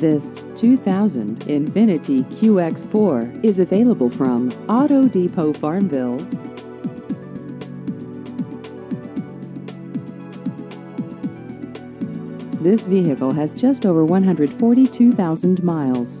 This 2000 Infiniti QX4 is available from Auto Depot Farmville. This vehicle has just over 142,000 miles.